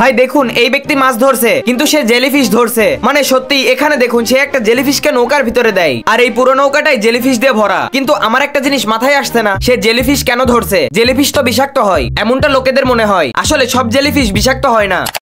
ভাই দেখুন, এই ব্যক্তি মাছ ধরছে, কিন্তু সে জেলিফিশ ধরছে। মানে সত্যি এখানে দেখুন, সে একটা জেলিফিশকে নৌকার ভিতরে দেয়। আর এই পুরো নৌকাটাই জেলিফিশ দিয়ে ভরা। কিন্তু আমার একটা জিনিস মাথায় আসছে না, সে জেলিফিশ কেন ধরছে? জেলিফিশ তো বিষাক্ত হয়, এমনটা লোকেদের মনে হয়। আসলে সব জেলিফিশ বিষাক্ত হয় না।